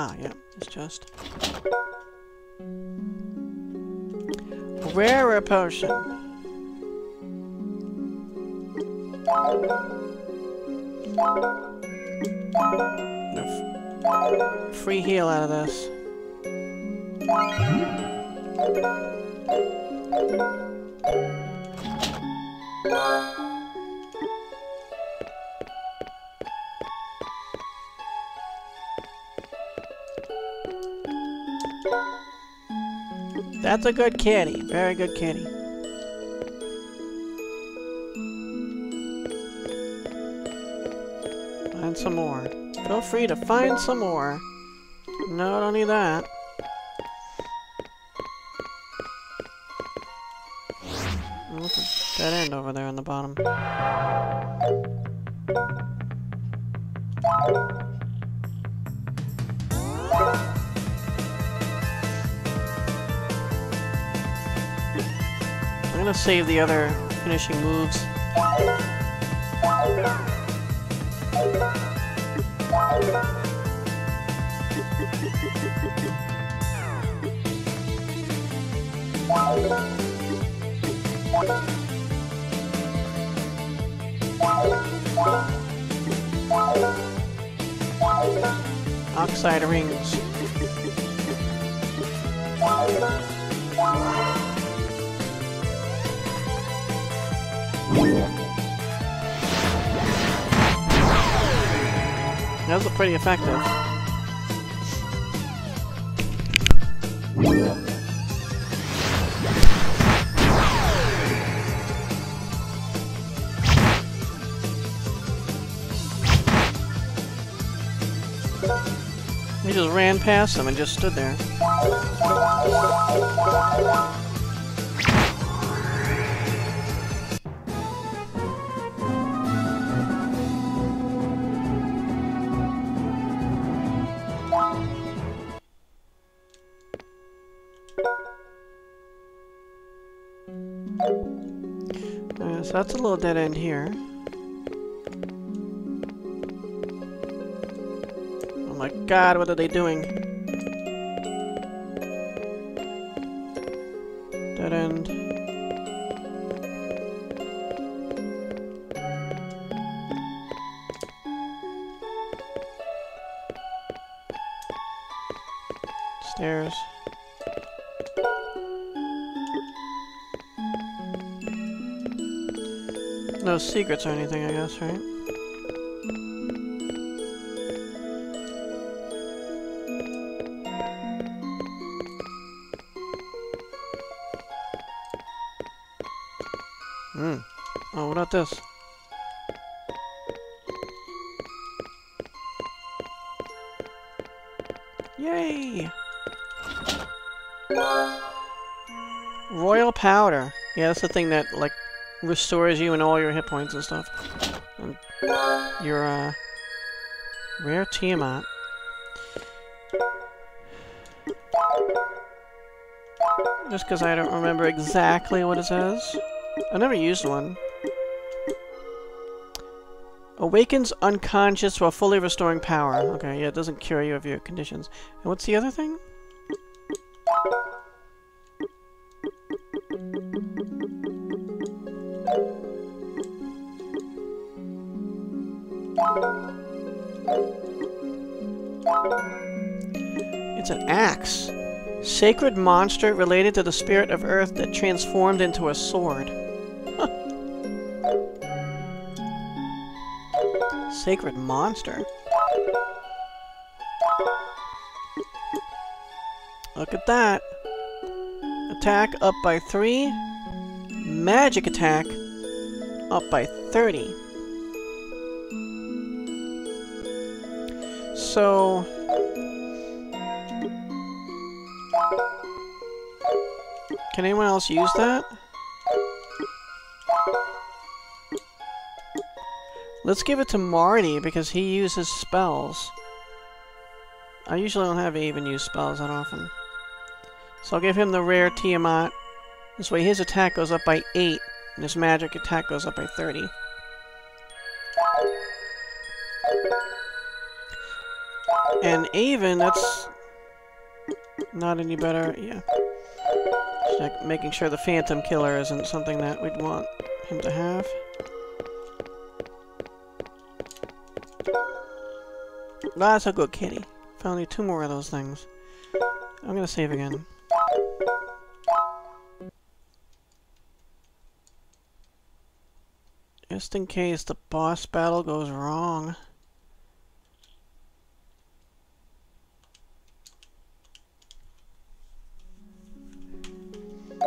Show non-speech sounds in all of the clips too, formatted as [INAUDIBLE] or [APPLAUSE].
Ah, yeah, it's just. Rare potion. No free heal out of this. That's a good kitty. Very good kitty. Find some more. Feel free to find some more. No, I don't need that. Dead end over there on the bottom. Gonna save the other finishing moves. Oxide rings. That was pretty effective. We just ran past them and just stood there. So that's a little dead end here. Oh my god, what are they doing? Dead end. No secrets or anything, I guess, right? Hmm. Oh, what about this? Yay! Royal powder. Yeah, that's the thing that, like, restores you and all your hit points and stuff. And your, uh, rare Tiamat. Just because I don't remember exactly what it says. I never used one. Awakens unconscious while fully restoring power. Okay, yeah, it doesn't cure you of your conditions. And what's the other thing? Axe. Sacred monster related to the spirit of Earth that transformed into a sword. [LAUGHS] Sacred monster. Look at that. Attack up by 3. Magic attack up by 30. So... Can anyone else use that? Let's give it to Marty because he uses spells. I usually don't have even use spells that often. So I'll give him the rare Tiamat. This way his attack goes up by 8, and his magic attack goes up by 30. And Avin, that's not any better. Yeah. Just making sure the Phantom Killer isn't something that we'd want him to have. That's a good kitty. Found two more of those things. I'm gonna save again. Just in case the boss battle goes wrong. I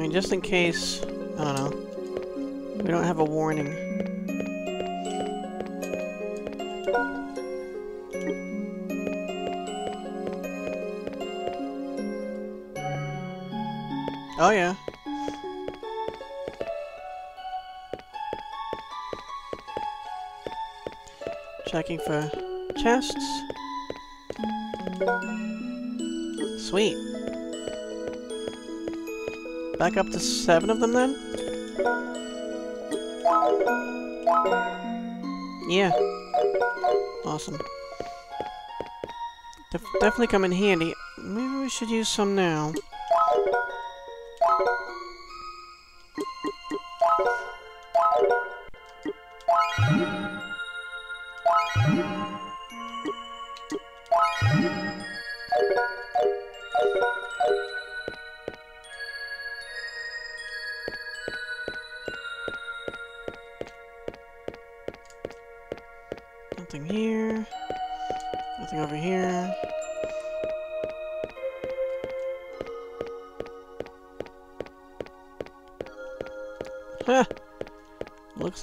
mean, just in case, I don't know, we don't have a warning. Oh yeah. Checking for chests. Sweet. Back up to seven of them then? Yeah. Awesome. Def definitely come in handy. Maybe we should use some now.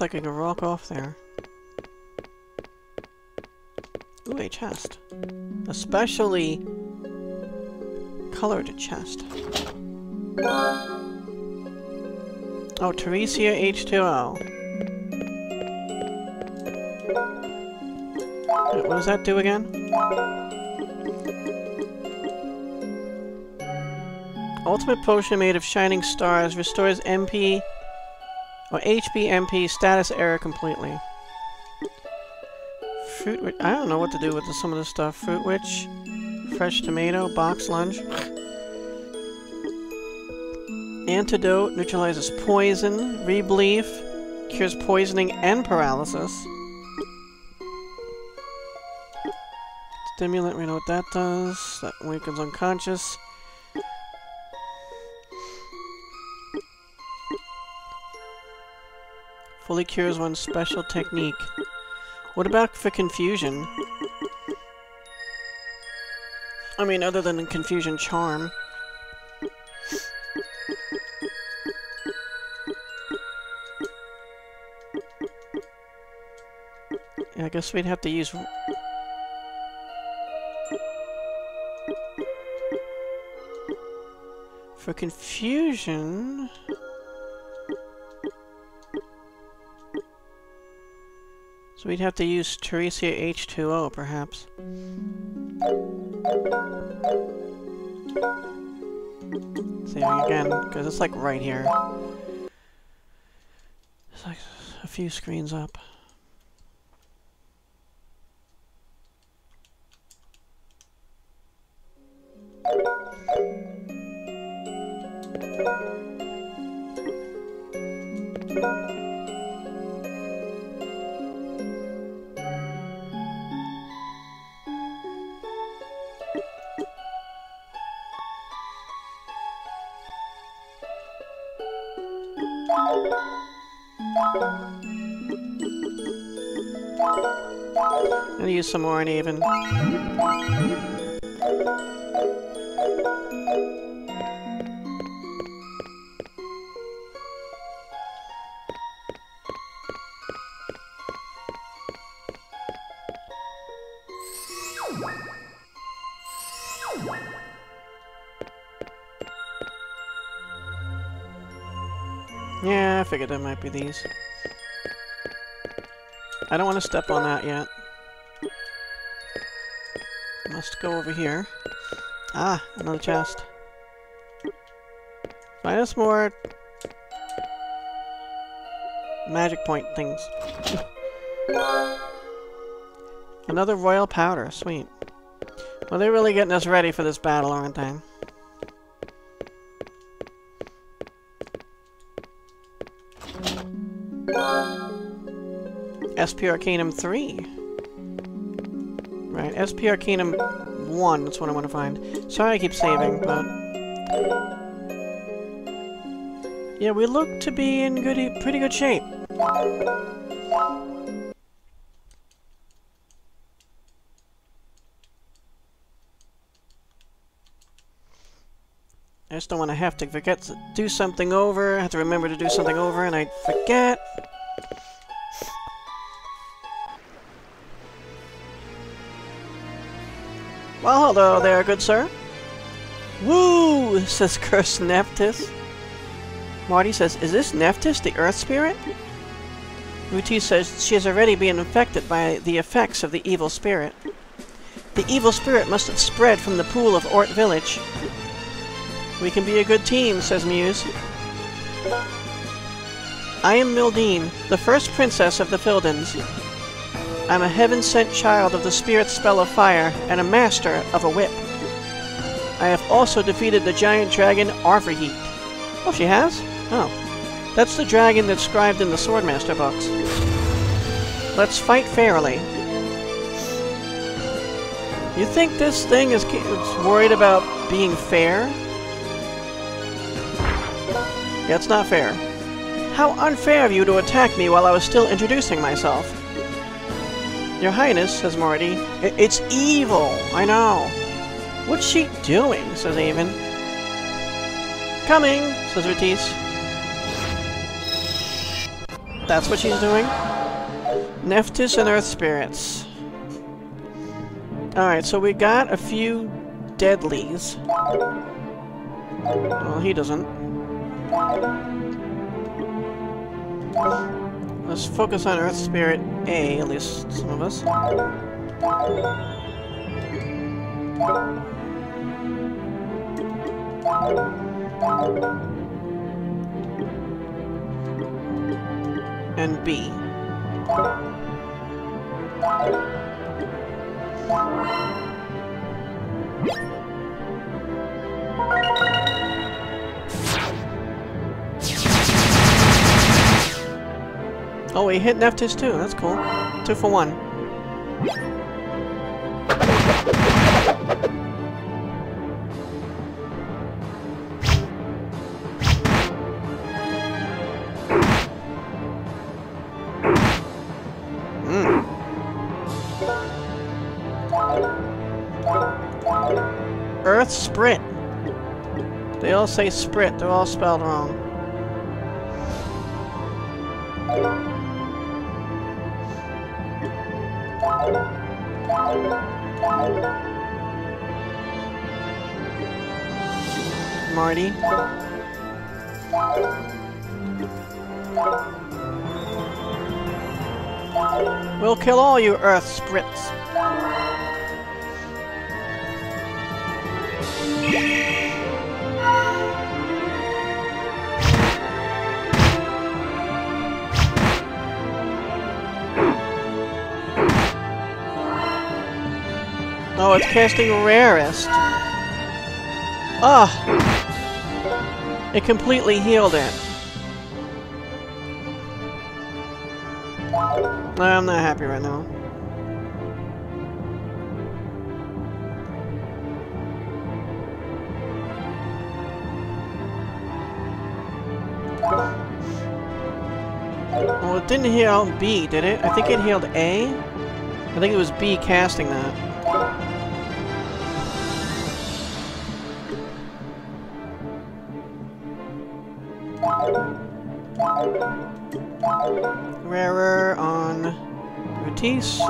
Like I can rock off there. Ooh, a chest. Especially colored chest. Oh, Teresia H2O. What does that do again? Ultimate potion made of shining stars restores MP or HP MP status error completely. Fruit Witch. I don't know what to do with some of this stuff. Fruit Witch, fresh tomato, box lunch. Antidote neutralizes poison, rebelief, cures poisoning and paralysis. Stimulant, we know what that does. That wakens unconscious. Fully cures one special technique. What about for confusion? I mean, other than confusion charm. I guess we'd have to use For confusion... So we'd have to use Teresia H2O, perhaps. Saving again, because it's like right here. It's like a few screens up. I'm gonna use some more uneven. Yeah, I figured it might be these. I don't want to step on that yet. Must go over here. Ah, another chest. Find us more magic point things. Another royal powder. Sweet. Well, they're really getting us ready for this battle, aren't they? SP Arcanum 3. Right, SP Arcanum 1, that's what I want to find. Sorry I keep saving, but... Yeah, we look to be in good, pretty good shape. I just don't want to have to forget to do something over, I have to remember to do something over, and I forget. Well, hello there, good sir. Woo! says [LAUGHS] Cursed Nephthys. Marty says, is this Nephthys, the Earth Spirit? Ruti says she has already been infected by the effects of the evil spirit. The evil spirit must have spread from the pool of Ort Village. We can be a good team, says Muse. I am Mildine, the first princess of the Fildens. I'm a heaven-sent child of the spirit spell of fire, and a master of a whip. I have also defeated the giant dragon Arverheat. Oh, she has? Oh. That's the dragon that's described in the Swordmaster books. Let's fight fairly. You think this thing is, is worried about being fair? Yeah, it's not fair. How unfair of you to attack me while I was still introducing myself. Your Highness, says Marty. It's evil, I know. What's she doing, says Avin. Coming, says Rutice. That's what she's doing? Nephthys and Earth Spirits. Alright, so we got a few deadlies. Well, he doesn't. Let's focus on Earth Spirit A, at least some of us. And B. Oh, he hit Nephthys too. That's cool. Two for one. Mm. Earth Sprit. They all say Sprit. They're all spelled wrong. Marty. We'll kill all you Earth Sprits. Oh, it's casting Rarest. Ah! It completely healed it. I'm not happy right now. Well, it didn't heal B, did it? I think it healed A? I think it was B casting that. Rarer on Matisse.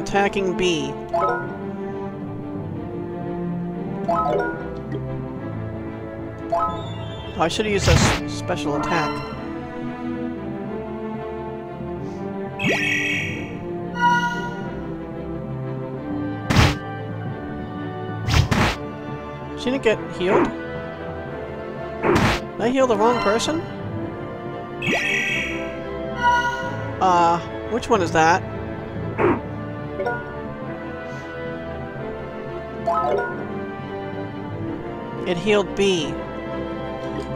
Attacking B. Oh, I should have used a special attack. She didn't get healed? I heal the wrong person? Uh, which one is that? It healed B.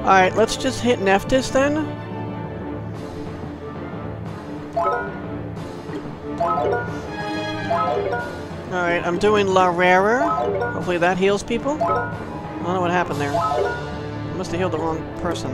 Alright, let's just hit Nephthys then. Alright, I'm doing La Rara. Hopefully that heals people. I don't know what happened there. Must have healed the wrong person.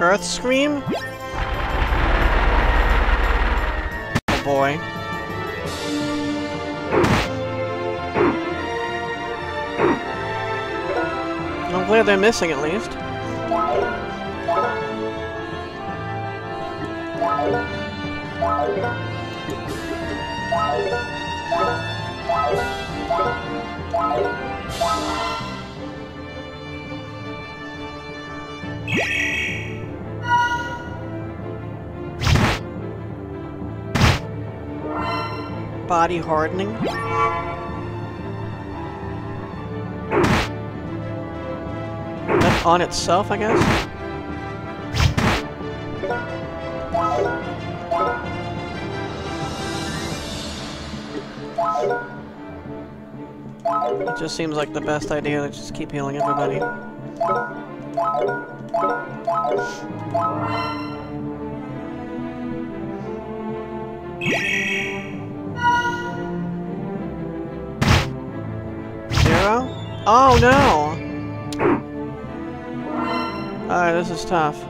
Earth Scream? Boy. I'm glad they're missing at least. Body hardening. That on itself, I guess? It just seems like the best idea to just keep healing everybody. Zero? Oh no! Alright, this is tough.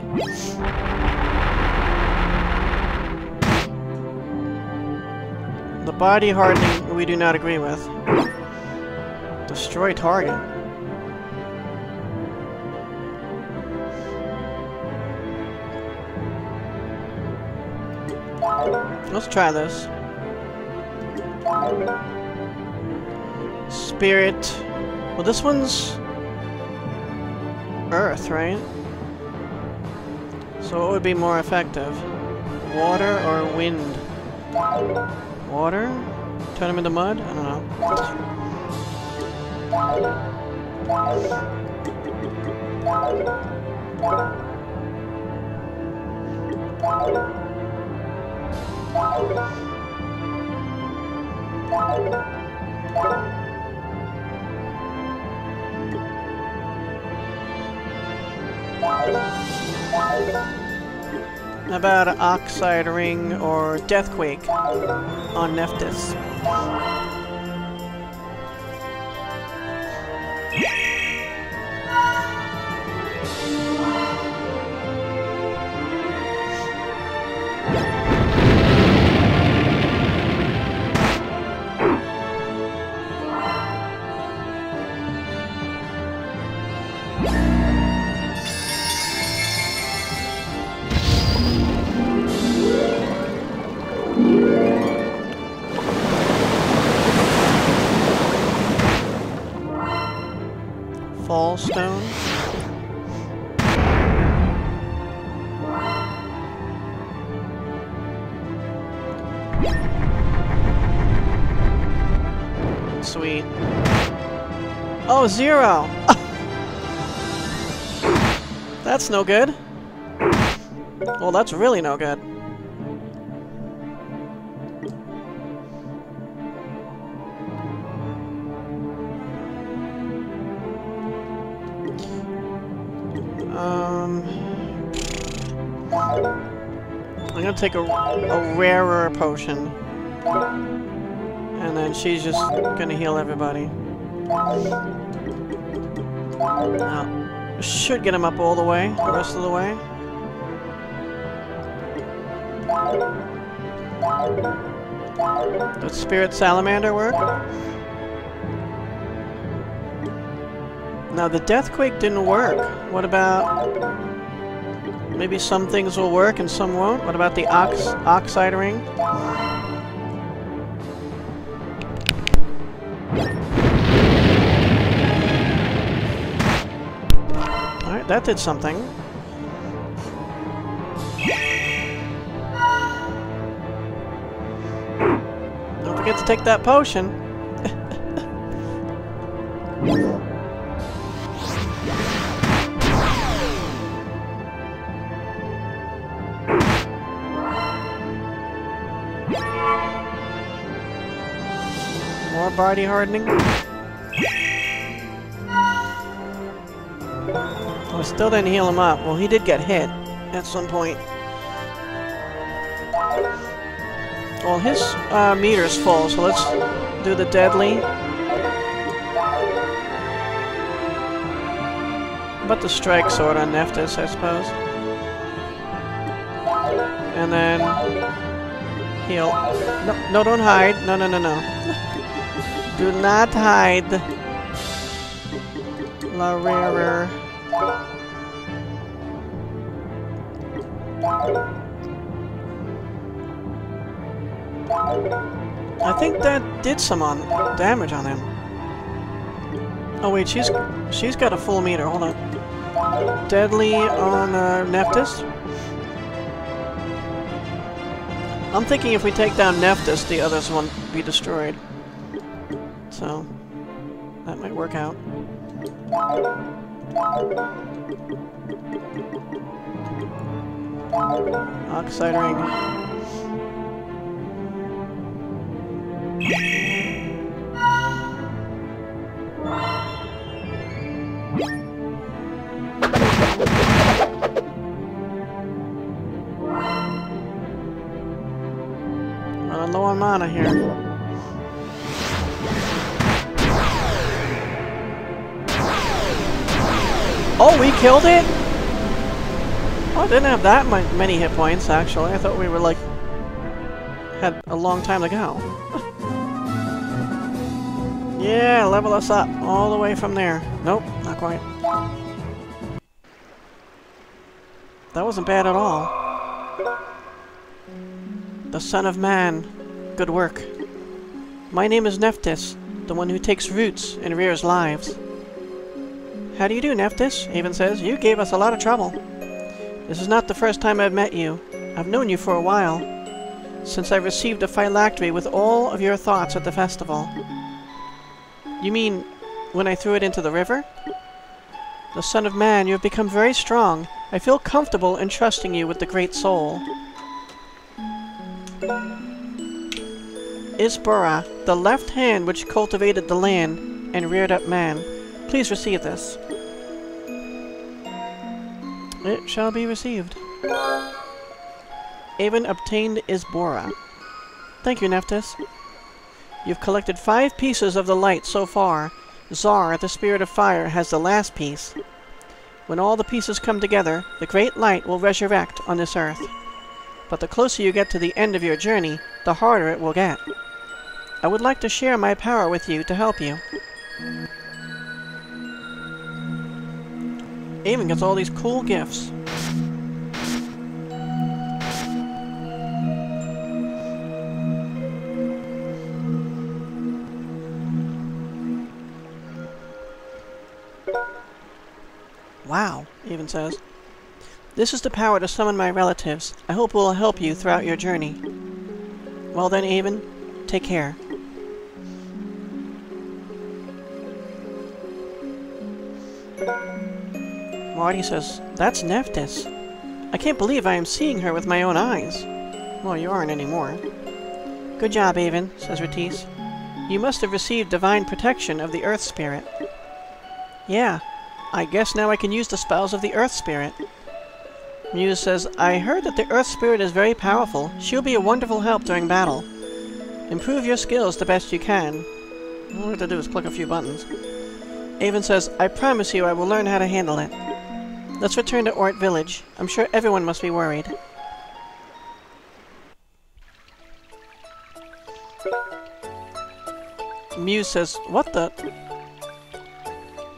The body hardening we do not agree with. Destroy target. Let's try this. Spirit. Well, this one's Earth, right? So what would be more effective? Water or wind? Water? Turn them into mud? I don't know. About an Oxide Ring or Deathquake on Nephthys? Oh, zero! [LAUGHS] that's no good. Well, that's really no good. Um, I'm gonna take a, a rarer potion. And then she's just gonna heal everybody. Now, should get him up all the way, the rest of the way. Does Spirit Salamander work? Now, the Deathquake didn't work. What about... Maybe some things will work and some won't? What about the Ox Oxide Ring? That did something. Don't forget to take that potion. [LAUGHS] More body hardening. Still didn't heal him up. Well, he did get hit at some point. Well, his uh, meter's full, so let's do the deadly. But the strike sword on Nephthys, I suppose. And then heal. No, no, don't hide. No, no, no, no. [LAUGHS] do not hide. La Rarer. I think that did some on damage on him. Oh wait, she's she's got a full meter. Hold on. Deadly on uh, Nephthys. I'm thinking if we take down Nephthys, the others won't be destroyed. So that might work out. Oxide ring. Running low on mana here. Oh, we killed it? I didn't have that many hit points, actually. I thought we were, like, had a long time to go. [LAUGHS] yeah, level us up all the way from there. Nope, not quite. That wasn't bad at all. The Son of Man. Good work. My name is Nephthys, the one who takes roots and rears lives. How do you do, Nephthys? Avin says. You gave us a lot of trouble. This is not the first time I've met you. I've known you for a while, since I received a phylactery with all of your thoughts at the festival. You mean when I threw it into the river? The Son of Man, you have become very strong. I feel comfortable in trusting you with the Great Soul. Isbura, the left hand which cultivated the land and reared up man. Please receive this. It shall be received. Avin obtained Isbora. Thank you, Nephthys. You've collected five pieces of the light so far, Zar, the Spirit of Fire, has the last piece. When all the pieces come together, the great light will resurrect on this earth. But the closer you get to the end of your journey, the harder it will get. I would like to share my power with you to help you. Avin gets all these cool gifts. Wow, Avin says. This is the power to summon my relatives. I hope it will help you throughout your journey. Well then, Avin, take care. Marty says, That's Nephthys. I can't believe I am seeing her with my own eyes. Well, you aren't anymore. Good job, Avin, says Rutice. You must have received divine protection of the Earth Spirit. Yeah, I guess now I can use the spells of the Earth Spirit. Muse says, I heard that the Earth Spirit is very powerful. She'll be a wonderful help during battle. Improve your skills the best you can. All we have to do is click a few buttons. Avin says, I promise you I will learn how to handle it. Let's return to Ort Village. I'm sure everyone must be worried. Muse says, What the?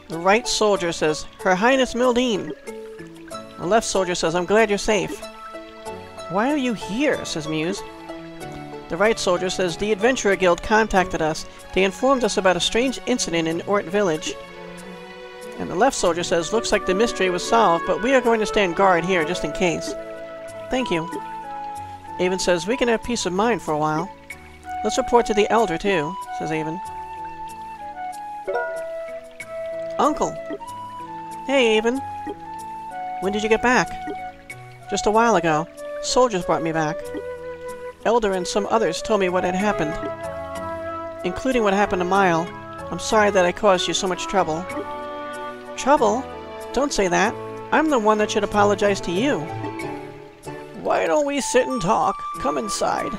The right soldier says, Her Highness Mildine. The left soldier says, I'm glad you're safe. Why are you here? says Muse. The right soldier says, The Adventurer Guild contacted us. They informed us about a strange incident in Ort Village. And the left soldier says, Looks like the mystery was solved, but we are going to stand guard here just in case. Thank you. Avin says, We can have peace of mind for a while. Let's report to the Elder, too, says Avin. Uncle! Hey, Avin. When did you get back? Just a while ago. Soldiers brought me back. Elder and some others told me what had happened. Including what happened to Mile. I'm sorry that I caused you so much trouble. Trouble? Don't say that. I'm the one that should apologize to you. Why don't we sit and talk? Come inside.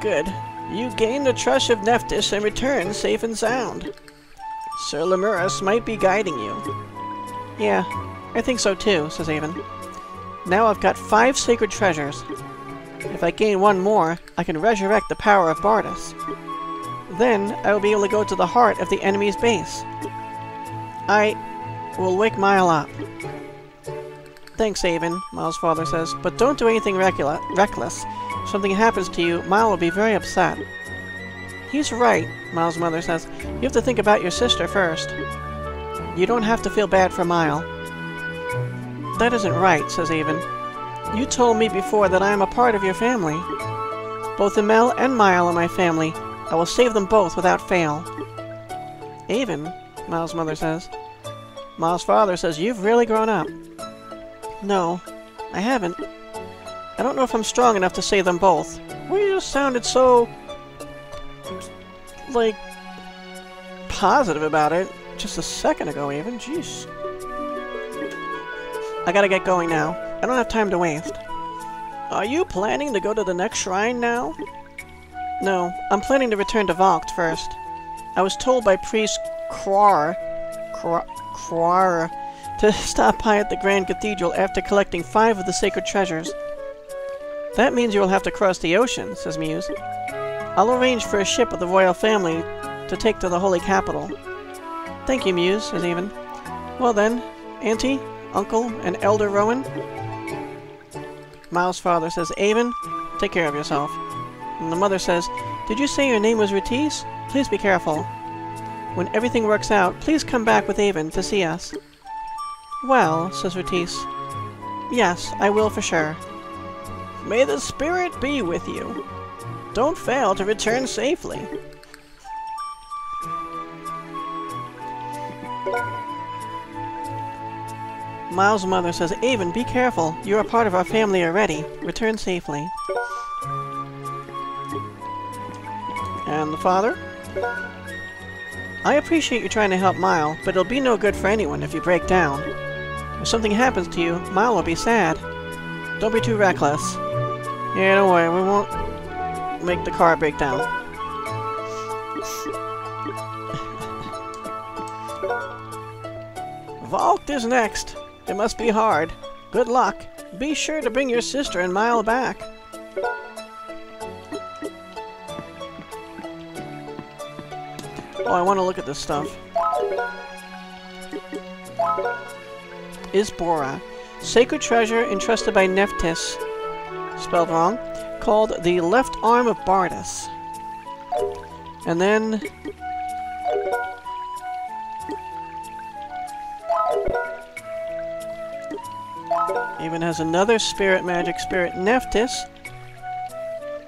Good. You gained the trust of Nephthys and returned safe and sound. Sir Lemuras might be guiding you. Yeah, I think so too, says Avin. Now I've got five sacred treasures. If I gain one more, I can resurrect the power of Bardus. Then I will be able to go to the heart of the enemy's base. I will wake Mile up. Thanks, Avin, Mile's father says, but don't do anything reckless. If something happens to you, Mile will be very upset. He's right, Mile's mother says. You have to think about your sister first. You don't have to feel bad for Mile. That isn't right, says Avin. You told me before that I am a part of your family. Both Eimelle and Mile are my family. I will save them both without fail. Avin, Mile's mother says. Mile's father says you've really grown up. No, I haven't. I don't know if I'm strong enough to save them both. We just sounded so... like... positive about it just a second ago, even. Jeez. I gotta get going now. I don't have time to waste. Are you planning to go to the next shrine now? No, I'm planning to return to Valkt first. I was told by Priest Krar, Krar, to [LAUGHS] stop by at the Grand Cathedral after collecting five of the sacred treasures. That means you will have to cross the ocean, says Muse. I'll arrange for a ship of the royal family to take to the holy capital. Thank you, Muse, says Avin. Well then, Auntie, Uncle, and Elder Rowan? Miles' father says, Avin, take care of yourself. And the mother says, Did you say your name was Rutice? Please be careful. When everything works out, please come back with Avin to see us. Well, says Rutice. Yes, I will for sure. May the spirit be with you. Don't fail to return safely. Miles' mother says, Avin, be careful. You're part of our family already. Return safely. And the father? I appreciate you trying to help Mile, but it'll be no good for anyone if you break down. If something happens to you, Mile will be sad. Don't be too reckless. Yeah, don't worry, we won't make the car break down. [LAUGHS] Valkt is next. It must be hard. Good luck. Be sure to bring your sister and Mile back. Oh, I want to look at this stuff. Isbora. Sacred treasure entrusted by Nephthys. Spelled wrong. Called the left arm of Bardus. And then Avin has another spirit magic spirit, Nephthys.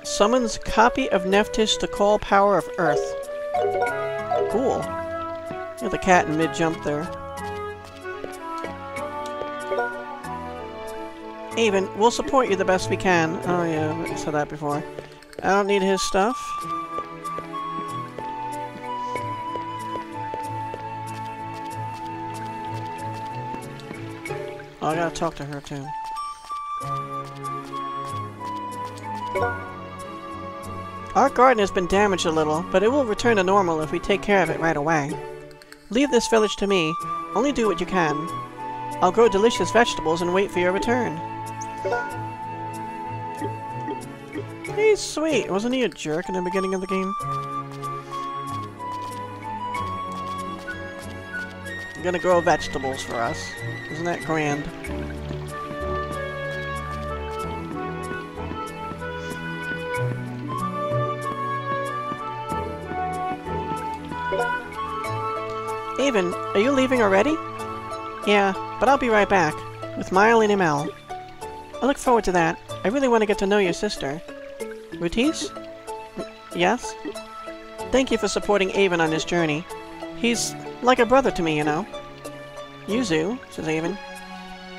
Summons copy of Nephthys to call power of Earth. Cool. Got the cat in mid-jump there. Avin, we'll support you the best we can. Oh yeah, I said that before. I don't need his stuff. Oh, I gotta talk to her too. Our garden has been damaged a little, but it will return to normal if we take care of it right away. Leave this village to me. Only do what you can. I'll grow delicious vegetables and wait for your return. He's sweet. Wasn't he a jerk in the beginning of the game? gonna grow vegetables for us. Isn't that grand? Avin, are you leaving already? Yeah, but I'll be right back, with Mile and Eimelle. I look forward to that. I really want to get to know your sister. Rutice? Yes? Thank you for supporting Avin on his journey. He's like a brother to me, you know. Yuzu, says Avin.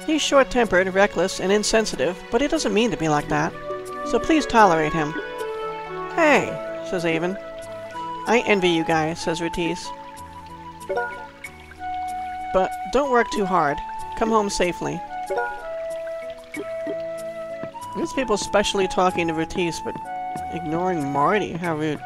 He's short-tempered, reckless, and insensitive, but he doesn't mean to be like that. So please tolerate him. Hey, says Avin. I envy you guys, says Rutice. But don't work too hard. Come home safely. These people specially talking to Rutice, but ignoring Marty. How rude.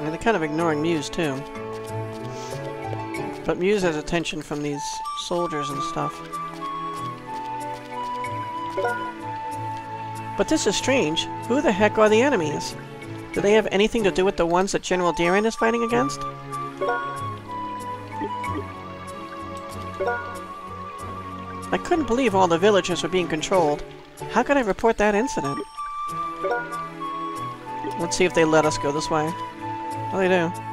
And they're kind of ignoring Muse, too. But Muse has attention from these soldiers and stuff. But this is strange. Who the heck are the enemies? Do they have anything to do with the ones that General Diren is fighting against? I couldn't believe all the villagers were being controlled. How could I report that incident? Let's see if they let us go this way. Oh, they do.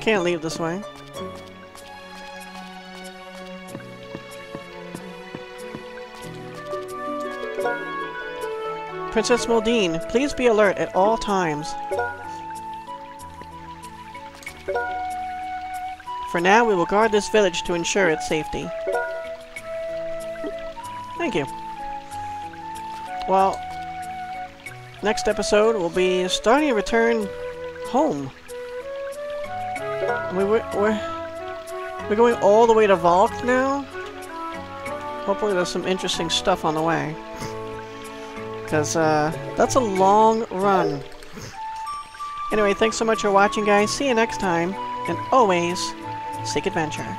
Can't leave this way. Princess Mildine, please be alert at all times. For now, we will guard this village to ensure its safety. Thank you. Well, next episode will be starting a return home. We, we're, we're, we're going all the way to Valk now? Hopefully there's some interesting stuff on the way. Because, uh, that's a long run. Anyway, thanks so much for watching, guys. See you next time. And always, seek adventure.